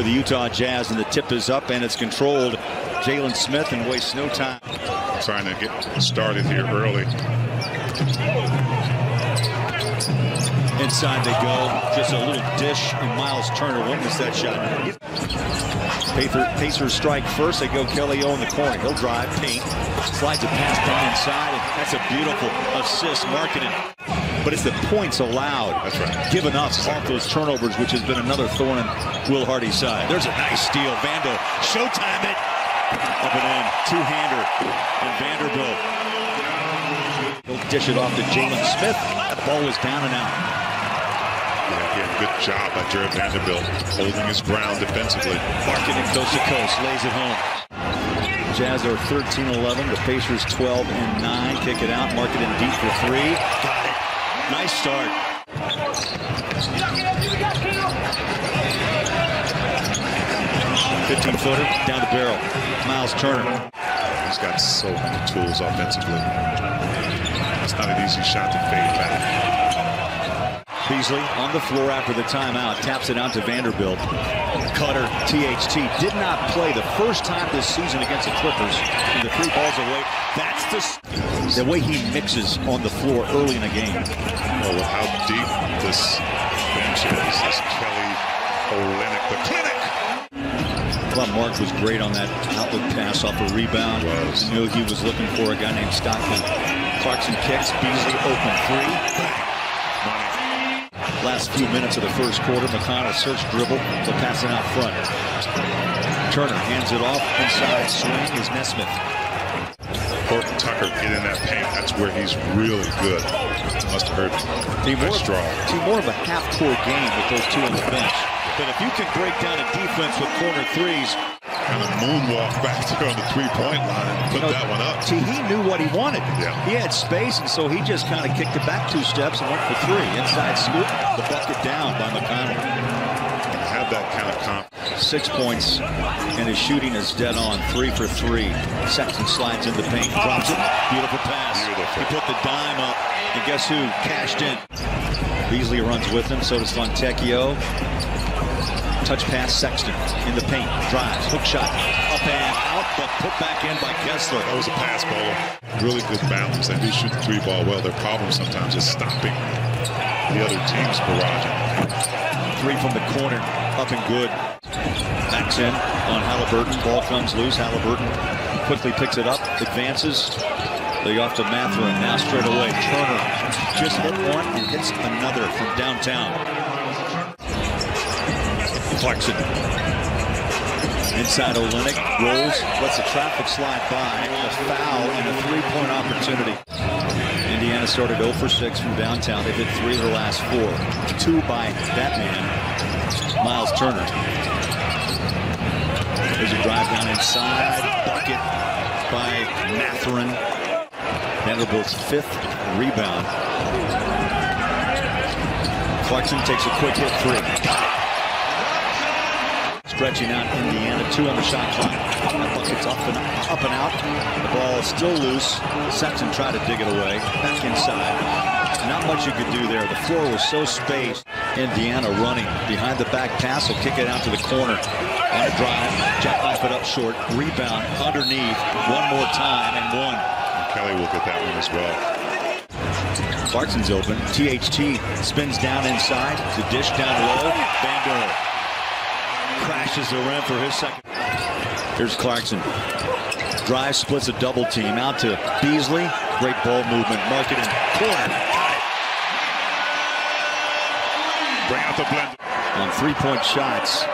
for the Utah Jazz, and the tip is up and it's controlled. Jalen Smith and wastes no time. Trying to get started here early. Inside they go. Just a little dish, and Miles Turner won't miss that shot. Pacers strike first. They go Kelly O in the corner. He'll drive, paint, slides a pass down inside, and that's a beautiful assist. Markkanen. But it's the points allowed, That's right. given up off those turnovers, which has been another thorn in Will Hardy's side. There's a nice steal. Vando, showtime it. Up and in, two-hander, and Vanderbilt. He'll dish it off to Jalen Smith. That ball was down and out. Yeah, good job by Jarred Vanderbilt holding his ground defensively. Markkanen coast to coast, lays it home. Jazz are 13-11, the Pacers 12 and 9. Kick it out, Markkanen deep for three. Got it. Nice start. 15-footer down the barrel. Miles Turner. He's got so many tools offensively. It's not an easy shot to fade back. Beasley on the floor after the timeout. Taps it out to Vanderbilt. Cutter, THT, did not play the first time this season against the Clippers. And the three balls away. That's the, the way he mixes on the floor early in a game. Oh, well, with how deep this bench is, this Kelly Olynyk, the clinic. Well, Mark was great on that outlet pass off a rebound. Was. Knew he was looking for a guy named Stockton. Clarkson kicks. Beasley open three. Last few minutes of the first quarter, McConnell search dribble to pass it out front. Turner hands it off inside. Swing is Nesmith. Horton Tucker get in that paint. That's where he's really good. Must have heard See more, extra. see more of a half-court game with those two on the bench. But if you can break down a defense with corner threes, Kind of moonwalk back there on the three-point line and put you know, that one up. See, he knew what he wanted. Yeah. He had space, and so he just kind of kicked it back two steps and went for three. Inside scoop, the bucket down by McConnell. And had that kind of confidence. Six points, and his shooting is dead on. Three for three. Sexton slides in the paint, drops it. Beautiful pass. Beautiful. He put the dime up, and guess who? Cashed in. Beasley runs with him, so does Fontecchio. Touch pass, Sexton in the paint, drives, hook shot, up and out, but put back in by Kessler. That was a pass bowler. Really good balance. They do shoot the three ball well. Their problem sometimes is stopping the other team's barraging. Three from the corner, up and good. Backs in on Halliburton. Ball comes loose. Halliburton quickly picks it up, advances. They off to Mathurin. Now straight away. Turner just hit one and hits another from downtown. Clarkson. Inside Olynyk. Rolls. Lets the traffic slide by. A foul and a three-point opportunity. Indiana started 0 for 6 from downtown. They've hit three of their last four. Two by that man, Miles Turner. There's a drive down inside. Bucket by Mathurin. Vanderbilt's fifth rebound. Clarkson takes a quick hit three. Stretching out Indiana, two on the shot clock. That bucket's up and up and out. The ball is still loose. Sexton tried to dig it away. Back inside. Not much you could do there. The floor was so spaced. Indiana running behind the back pass. will kick it out to the corner. On a drive. Jackknife it up short. Rebound underneath. One more time and one. Kelly will get that one as well. Clarkson's open. THT spins down inside. The dish down low. Vandor crashes the rim for his second. Here's Clarkson. Drive splits a double team out to Beasley. Great ball movement. Markkanen corner. Bring out the blend. On three-point shots.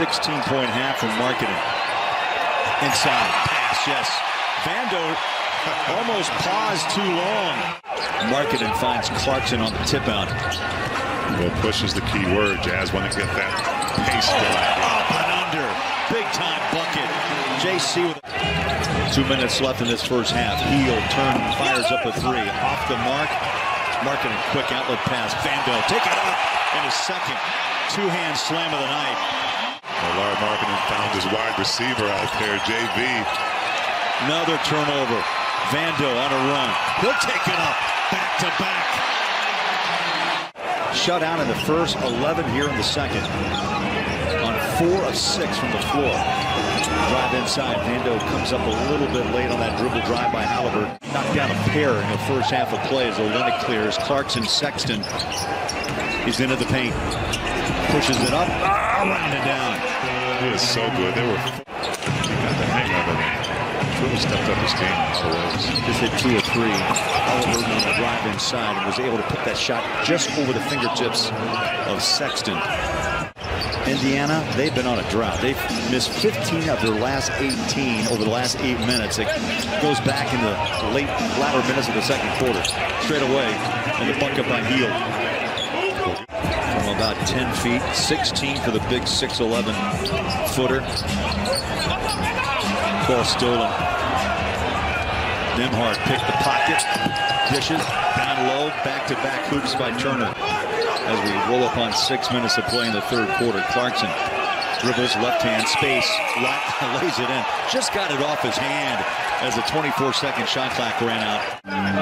16-point half from Markkanen. Inside. Pass, yes. Vando almost paused too long. Markkanen finds Clarkson on the tip out. Well, push is the key word. Jazz want to get that pace Oh, going. up and under. Big time bucket. JC with two minutes left in this first half. Heel turn fires up a three. Off the mark. Marking a quick outlet pass. Vando take it up in a second. Two hand slam of the night. Lauri Markkanen found his wide receiver out there, JV. Another turnover. Vando on a run. He'll take it up. Back to back. Shut out in the first, 11 here in the second. On four of six from the floor. Drive inside. Vando comes up a little bit late on that dribble drive by Halliburton. Knocked down a pair in the first half of play as Olynyk clears. Clarkson, Sexton. He's into the paint. Pushes it up. Ah, running it down. He is so good. They were. He got the hang of it. Really stepped up his game of. Just hit two or three. Halliburton on the drive inside and was able to put that shot just over the fingertips of Sexton. Indiana, they've been on a drought. They've missed 15 of their last 18 over the last eight minutes. It goes back in the late latter minutes of the second quarter. Straight away, and the bucket by Hield. From about 10 feet, 16 for the big 6'11 footer. Ball stolen. Nembhard picked the pocket, dishes, down low, back-to-back hoops by Turner. As we roll up on six minutes of play in the third quarter, Clarkson dribbles left hand space, lays it in. Just got it off his hand as the 24-second shot clock ran out.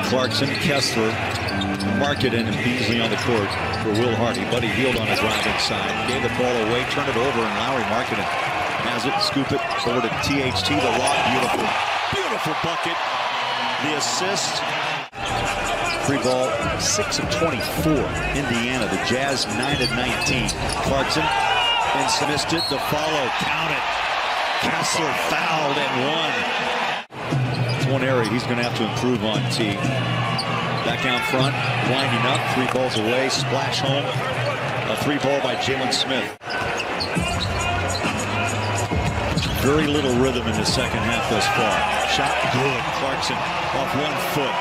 Clarkson, Kessler, Markkanen, and Beasley on the court for Will Hardy. Buddy Hield on his drive side. Gave the ball away, turned it over, and Lauri Markkanen has it, scoop it, over to THT, the lock, beautiful, beautiful bucket. The assist. Free ball, 6 of 24. Indiana, the Jazz 9 of 19. Clarkson and missed it. The follow, count it. Kessler fouled and one. It's one area he's going to have to improve on, T. Back out front, winding up, three balls away, splash home. A three ball by Jalen Smith. Very little rhythm in the second half thus far. Shot good. Clarkson off one foot.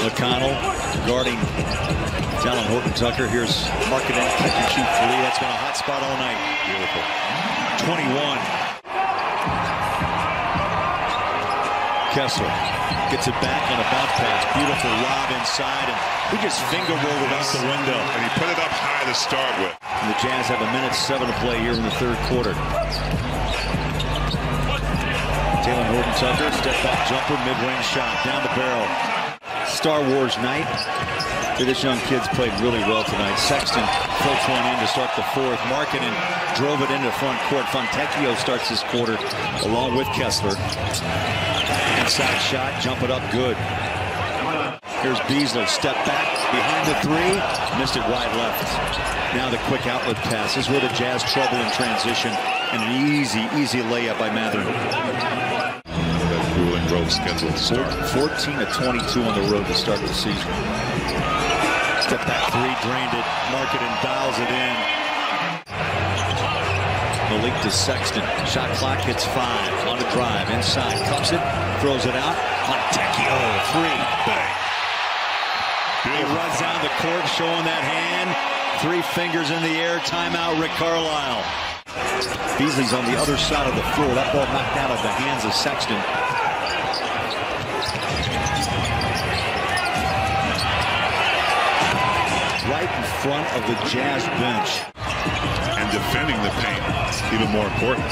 McConnell guarding Talen Horton Tucker. Here's Markkanen catch and shoot three. That's been a hot spot all night. Beautiful. 21. Kessler gets it back on a bounce pass. Beautiful lob inside, and he just finger rolled it out the window. And he put it up high to start with. And the Jazz have a minute seven to play here in the third quarter. Talen Horton Tucker, step back jumper, mid-range shot, down the barrel. Star Wars night. This young kid's played really well tonight. Sexton floats one in to start the fourth. Markkanen drove it into front court. Fontecchio starts this quarter along with Kessler. Inside shot, jump it up good. Here's Beasley, step back, behind the three, missed it wide left. Now the quick outlet pass this is where the Jazz trouble in transition, and an easy, easy layup by Mather. Road schedule. 14 to 22 on the road to start the season. Step back three, drained it. Markkanen dials it in. Malik to Sexton. Shot clock hits five. On a drive. Inside. Cups it. Throws it out. Fontecchio. Three. Bang. He runs down the court showing that hand. Three fingers in the air. Timeout, Rick Carlisle. Beasley's on the other side of the floor. That ball knocked out of the hands of Sexton. Right in front of the Jazz bench. And defending the paint, even more important.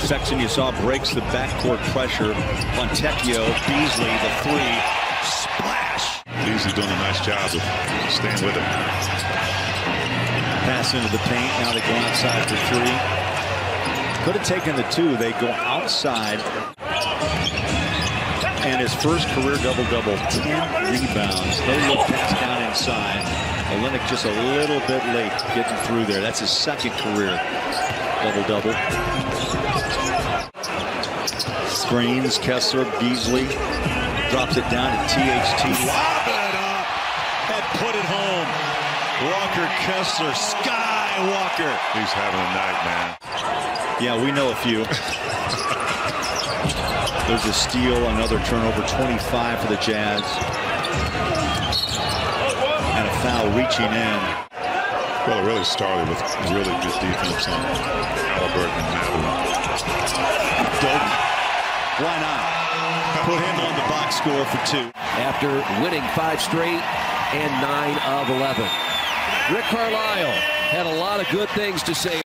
Sexton, you saw, breaks the backcourt pressure. Fontecchio, Beasley, the three. Splash! Beasley doing a nice job of staying with it. Pass into the paint. Now they go outside for three. Could have taken the two. They go outside. And his first career double-double, 10 rebounds. No look pass down inside. Olynyk just a little bit late getting through there. That's his second career double-double. Screens, Kessler, Beasley. Drops it down to THT. Lob and put it home. Walker Kessler, Skywalker. He's having a night, man. Yeah, we know a few. There's a steal, another turnover, 25 for the Jazz. And a foul reaching in. Well, it really started with really good defense on Halliburton and Mather. Dope. Why not? Put him on the box score for two. After winning five straight and nine of 11. Rick Carlisle had a lot of good things to say.